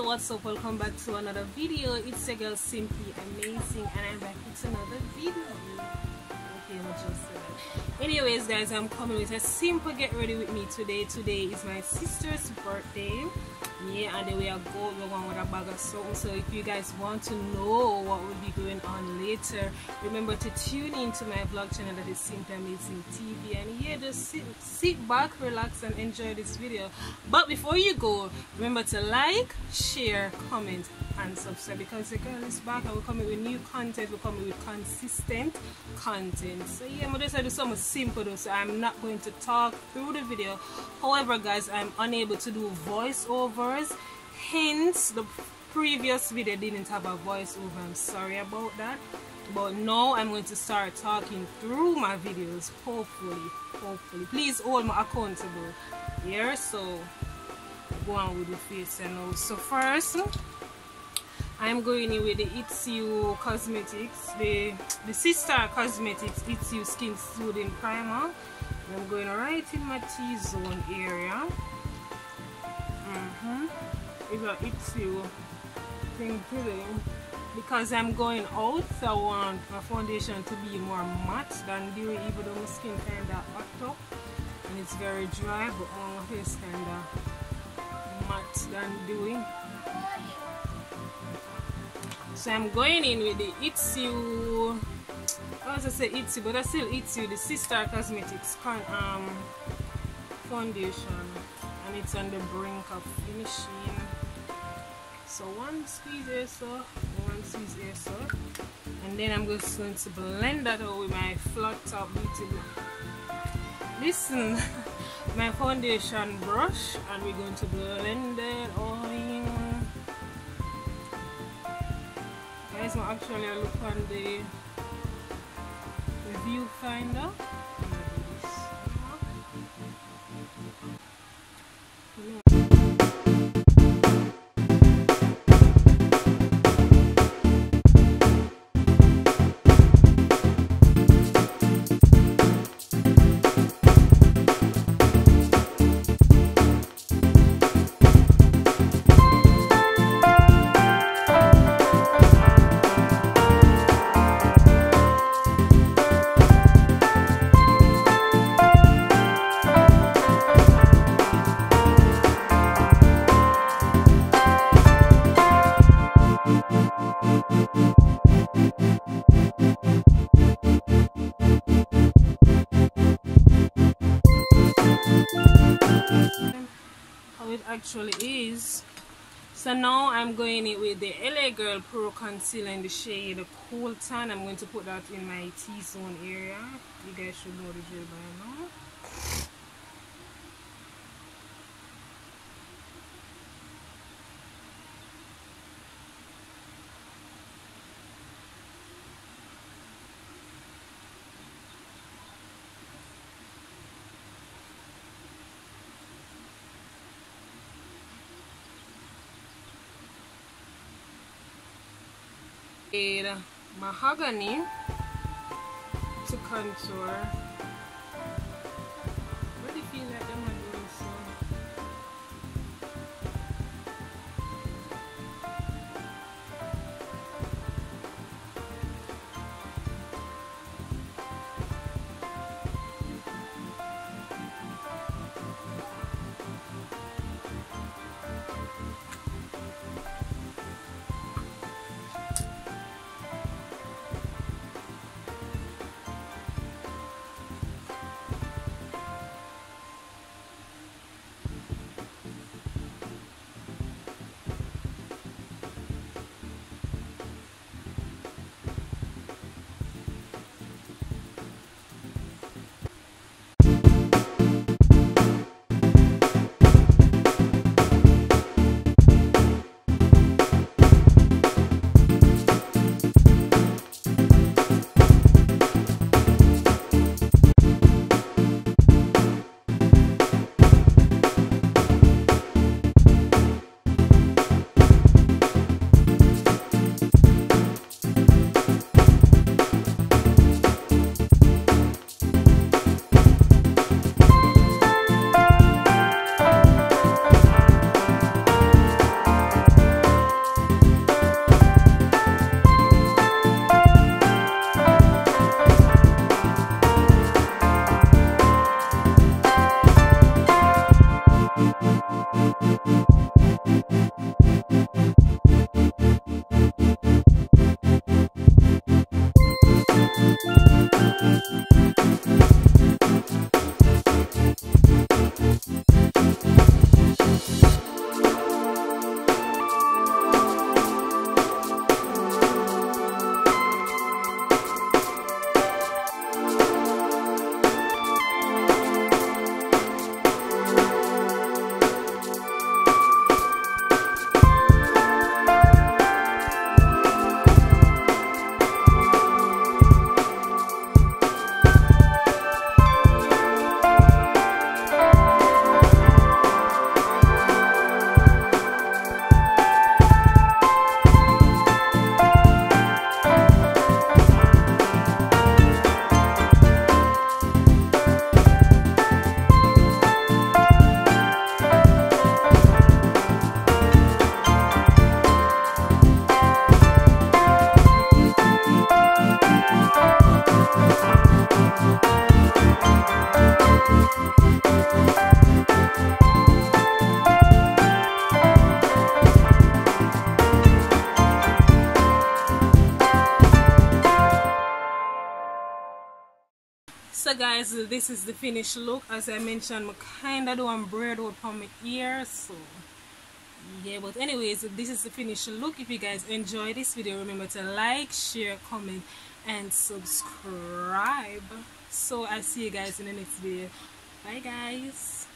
so what's up? Welcome back to another video. It's a girl simply amazing and i'm back with another video. Okay just anyways guys i'm coming with a simple get ready with me today. Today is my sister's birthday yeah and then we are going with a bag of something so if you guys want to know what will be going on later remember to tune into my vlog channel that is simply amazing tv and yeah just sit, sit back relax and enjoy this video. But before you go remember to like share comment and subscribe because the girl is back and we're coming with new content we're coming with consistent content. So yeah i'm just to do something simple though so i'm not going to talk through the video. However guys i'm unable to do voiceover hence the previous video didn't have a voiceover. I'm sorry about that. But now i'm going to start talking through my videos hopefully hopefully. Please hold me accountable. Here so go on with the face and now so first i'm going in with the it's you cosmetics. The the Sistar cosmetics it's you skin soothing primer. I'm going right in my t-zone area. Mm-hmm. if I hit you thing today because I'm going out so I want my foundation to be more matte than dewy even though my skin kinda hot up. And it's very dry but my face kinda matte than dewy so I'm going in with the It's You I was to say It's You? But I still It's You the Sistar Cosmetics um, foundation. And it's on the brink of finishing. So one squeeze here so one squeeze here so and then I'm just going to blend that out with my flat top beauty listen my foundation brush and we're going to blend it all in guys I'm actually look on the viewfinder actually is so now I'm going in with the LA Girl Pro Concealer in the shade Cool Tan. I'm going to put that in my T-zone area. You guys should know the drill by now. A uh, mahogany to contour Thank you. So guys this is the finished look. As i mentioned i'm kind of doing braid out on my ear so yeah but anyways this is the finished look. If you guys enjoy this video remember to like share comment and subscribe. So i'll see you guys in the next video. Bye guys